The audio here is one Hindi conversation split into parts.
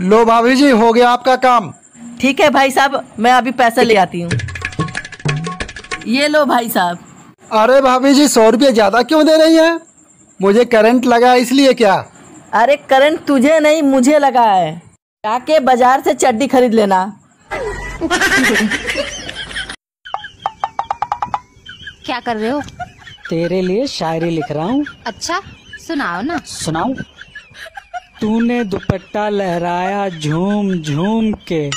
लो भाभी जी हो गया आपका काम। ठीक है भाई साहब मैं अभी पैसा ले आती हूँ। ये लो भाई साहब। अरे भाभी जी सौ रुपये ज़्यादा क्यों दे रही है? मुझे करंट लगा इसलिए क्या? अरे करंट तुझे नहीं मुझे लगा है। जाके बाज़ार से चड्डी खरीद लेना। क्या कर रहे हो? तेरे लिए शायरी लिख रहा हूँ। अच्छा सुनाओ ना। सुनाऊं? तूने दुपट्टा लहराया झूम झूम के।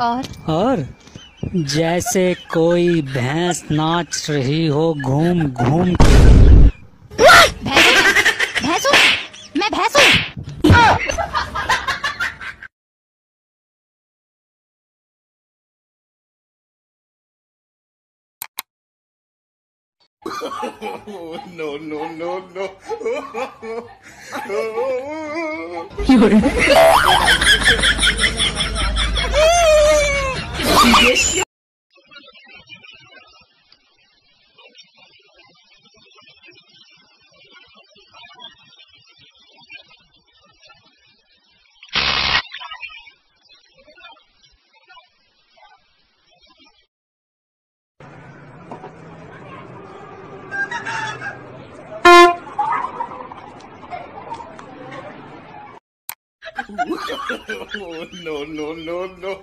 और? और? जैसे कोई भैंस नाच रही हो घूम घूम के। भैंसू भैंसू oh, no, no, no, no.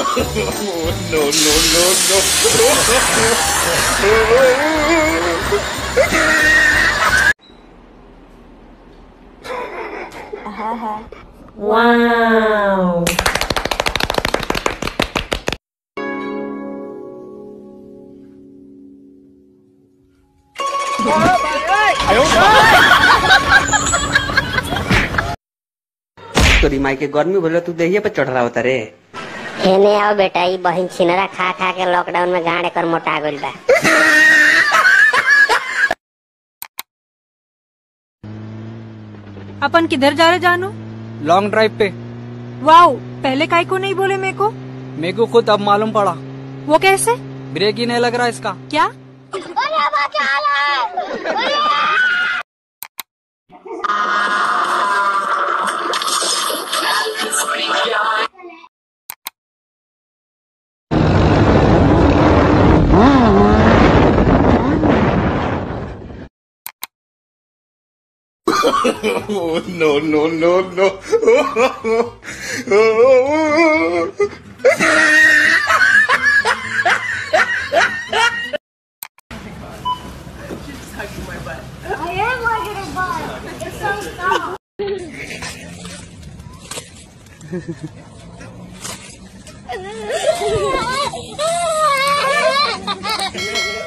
मैं भैंसू तोरी माई के गर्मी भले तू देहिए पर चढ़ रहा होता रे। हेने आओ बेटा ई बहिन छिनरा खा खा के लॉकडाउन में गाड़ कर मोटा गइल बा। अपन किधर जा रहे जानू? लॉन्ग ड्राइव पे। वाओ पहले काय को नहीं बोले मेरे को? मेरे को खुद अब मालूम पड़ा। वो कैसे? ब्रेक ही नहीं लग रहा इसका। क्या? oh, no, no, no, no. Oh, oh, oh. She's just hugging my butt. I am hugging her butt. It's so soft. Ha ha ha!